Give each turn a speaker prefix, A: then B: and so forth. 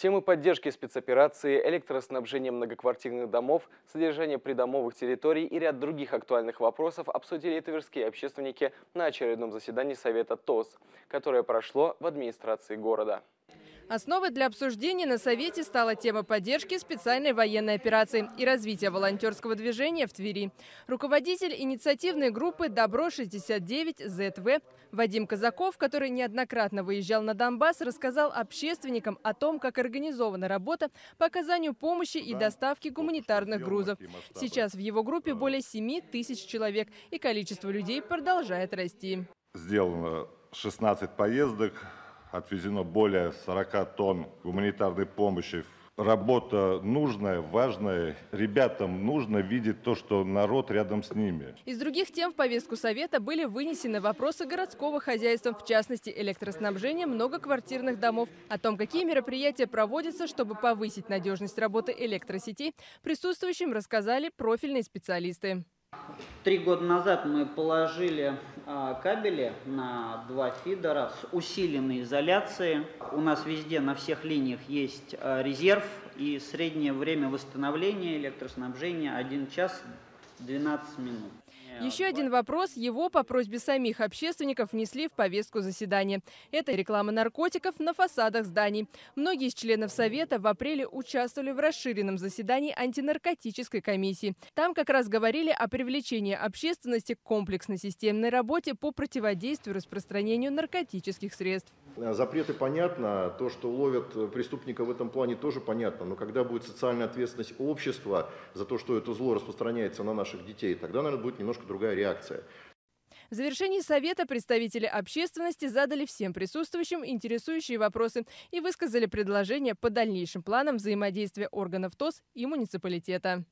A: Темы поддержки спецоперации, электроснабжения многоквартирных домов, содержания придомовых территорий и ряд других актуальных вопросов обсудили тверские общественники на очередном заседании Совета ТОС, которое прошло в администрации города.
B: Основой для обсуждения на Совете стала тема поддержки специальной военной операции и развития волонтерского движения в Твери. Руководитель инициативной группы «Добро-69» ЗВ Вадим Казаков, который неоднократно выезжал на Донбасс, рассказал общественникам о том, как организована работа по оказанию помощи и доставке гуманитарных грузов. Сейчас в его группе более 7 тысяч человек, и количество людей продолжает расти.
C: Сделано 16 поездок, отвезено более 40 тонн гуманитарной помощи. Работа нужная, важная. Ребятам нужно видеть то, что народ рядом с ними.
B: Из других тем в повестку Совета были вынесены вопросы городского хозяйства, в частности электроснабжения многоквартирных домов. О том, какие мероприятия проводятся, чтобы повысить надежность работы электросетей, присутствующим рассказали профильные специалисты.
D: Три года назад мы положили а, кабели на два фидера с усиленной изоляцией. У нас везде на всех линиях есть а, резерв и среднее время восстановления электроснабжения 1 час 12 минут.
B: Еще один вопрос его по просьбе самих общественников внесли в повестку заседания. Это реклама наркотиков на фасадах зданий. Многие из членов Совета в апреле участвовали в расширенном заседании антинаркотической комиссии. Там как раз говорили о привлечении общественности к комплексной системной работе по противодействию распространению наркотических средств.
E: Запреты понятно, то, что ловят преступника в этом плане тоже понятно, но когда будет социальная ответственность общества за то, что это зло распространяется на наших детей, тогда, наверное, будет немножко другая реакция.
B: В завершении совета представители общественности задали всем присутствующим интересующие вопросы и высказали предложения по дальнейшим планам взаимодействия органов ТОС и муниципалитета.